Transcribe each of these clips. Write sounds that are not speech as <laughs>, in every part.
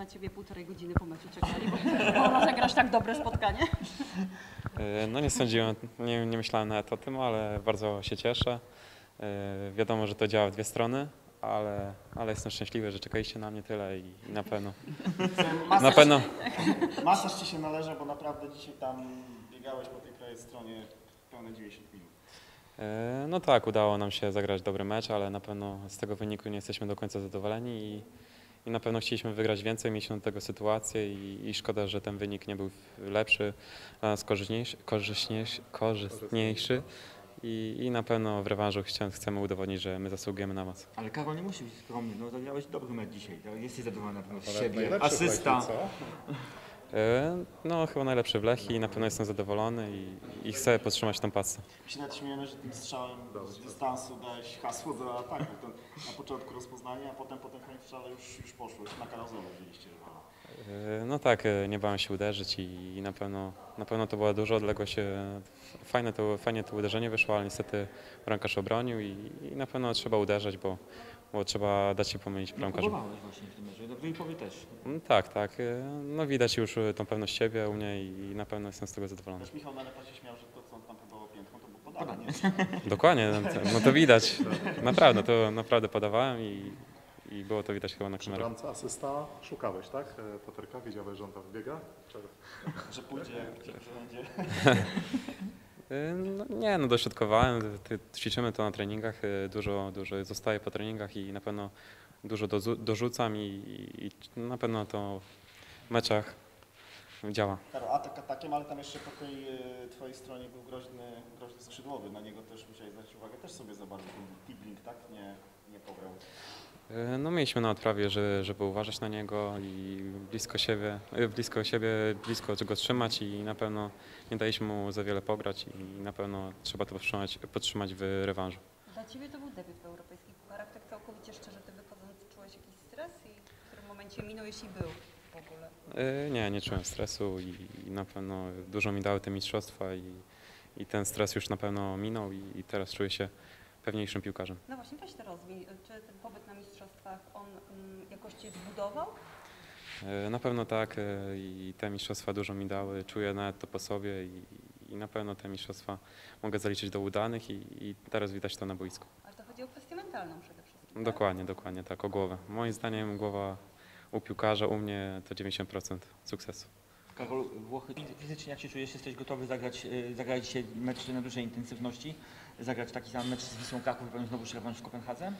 na ciebie półtorej godziny po meczu czekali, bo, bo może grasz tak dobre spotkanie. E, No nie sądziłem, nie, nie myślałem nawet o tym, ale bardzo się cieszę. E, Wiadomo, że to działa w dwie strony, ale, ale jestem szczęśliwy, że czekaliście na mnie tyle i, i na pewno, Masaż, na pewno masaż ci się należy, bo naprawdę dzisiaj tam biegałeś po tej prawej stronie pełne 90 minut. E, No tak, udało nam się zagrać dobry mecz, ale na pewno z tego wyniku nie jesteśmy do końca zadowoleni i, i na pewno chcieliśmy wygrać więcej, mieliśmy do tego sytuację i, i szkoda, że ten wynik nie był lepszy, dla nas korzystniejszy, korzystniejszy, korzystniejszy i, i na pewno w rewanżu chcia- chcemy udowodnić, że my zasługujemy na was. Ale Karol nie musi być skromny, no zagrałeś dobry mecz dzisiaj, to jesteś zadowolony na pewno z siebie, asysta. No chyba najlepszy w Lechii i na pewno jestem zadowolony i, i chcę podtrzymać tą pasę. My się nawet śmiejemy, że tym strzałem z dystansu dałeś hasło do ataku. To na początku rozpoznanie, a potem po tym strzale już, już poszło, już na karozolę wzięliście rywala. E, No tak, e, nie bałem się uderzyć i, na, pewno, na pewno to była duża odległość. e, Fajne to, fajnie to uderzenie wyszło, ale niestety bramkarz obronił i, i na pewno trzeba uderzać, bo, bo trzeba dać się pomylić No, bramkarzom. próbowałeś właśnie w tym meczu, no i powie też. Mm, Tak, tak. e, No widać już e, tą pewność siebie u mnie i na pewno jestem z tego zadowolony. Też Michał Nalepa się śmiał, że to co on tam próbował piętką, to było podanie. nie? <laughs> Dokładnie, no to, no to widać. Naprawdę, to naprawdę podawałem i, i było to widać chyba na Przy kamerze. bramce asysta szukałeś, tak? E, Paterka, widziałeś, że on tam wbiega? Czy... Że pójdzie, że będzie. <laughs> Y, No, nie, no dośrodkowałem, ćwiczymy to na treningach, y, dużo, dużo zostaję po treningach i na pewno dużo dozu- dorzucam i, i na pewno to w meczach działa. Karol, atak atakiem, ale tam jeszcze po tej e, twojej stronie był groźny, groźny skrzydłowy. Na niego też musiałeś zwrócić uwagę. Też sobie za bardzo ten Tibling, tak? Nie, nie pograł. Y, No mieliśmy na odprawie, że, żeby uważać na niego i blisko siebie, y, blisko siebie, blisko go trzymać i na pewno nie daliśmy mu za wiele pograć i na pewno trzeba to podtrzymać, podtrzymać w rewanżu. Dla ciebie to był debiut w europejskich pucharach, tak całkowicie szczerze, ty wychodząc czułeś jakiś stres i w którym momencie minął, jeśli był w ogóle? Y, Nie, nie czułem stresu i, i na pewno dużo mi dały te mistrzostwa i, i ten stres już na pewno minął i, i teraz czuję się pewniejszym piłkarzem. No właśnie, weź to rozwij. Czy ten pobyt na mistrzostwach, on mm, jakoś cię zbudował? Y, Na pewno tak y, i te mistrzostwa dużo mi dały, czuję nawet to po sobie i, i na pewno te mistrzostwa mogę zaliczyć do udanych i, i teraz widać to na boisku. Ale to chodzi o kwestię mentalną przede wszystkim. tak? Dokładnie, dokładnie tak, o głowę. Moim zdaniem głowa u piłkarza, u mnie to 90% sukcesu. Karol, Włochy, fizycznie jak się czujesz, jesteś gotowy zagrać, y, zagrać dzisiaj mecz na dużej intensywności? Zagrać taki sam mecz z Wisłą Kraków i potem znowu rewanż w Kopenhadze?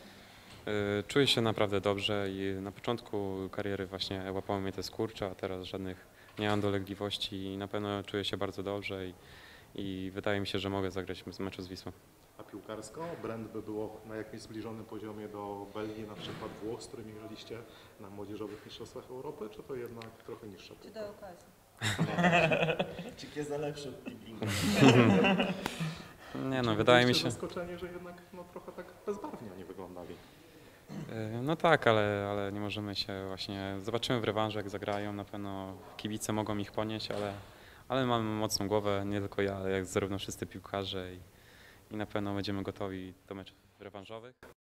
Y, Czuję się naprawdę dobrze i na początku kariery właśnie łapało mnie te skurcze, a teraz żadnych nie mam dolegliwości i na pewno czuję się bardzo dobrze i, i wydaje mi się, że mogę zagrać w meczu z Wisłą. A piłkarsko? Brand by było na jakimś zbliżonym poziomie do Belgii, na przykład Włoch, z którymi graliście na młodzieżowych mistrzostwach Europy, czy to jednak trochę niższa Czy do okazji? <laughs> Czy jest lepszy od? Nie no, wydaje mi się... zaskoczeni, że jednak no, trochę tak bezbarwnie oni wyglądali. Y, No tak, ale, ale nie możemy się właśnie... Zobaczymy w rewanżu, jak zagrają, na pewno kibice mogą ich ponieść, ale, ale mamy mocną głowę, nie tylko ja, ale jak zarówno wszyscy piłkarze i, i na pewno będziemy gotowi do meczów rewanżowych.